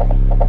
you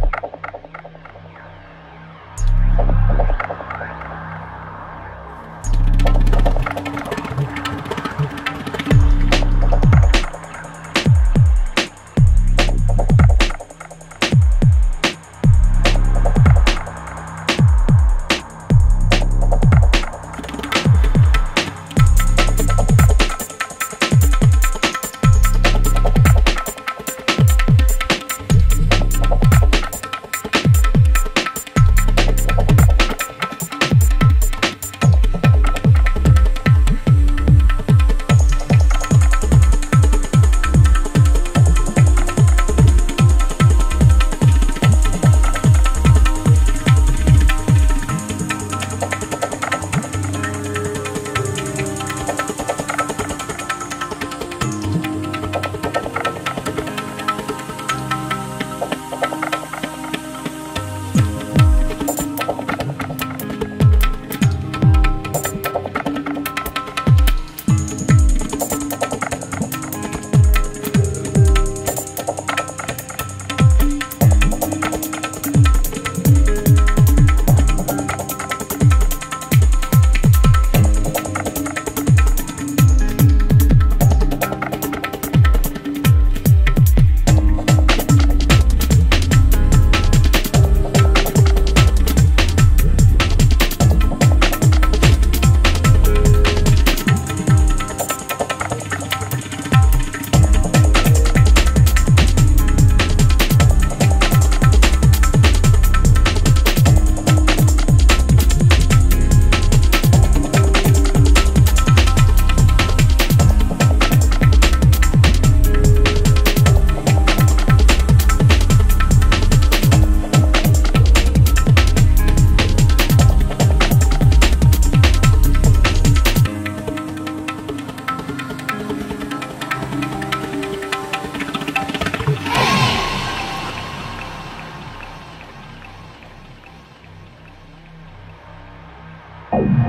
Thank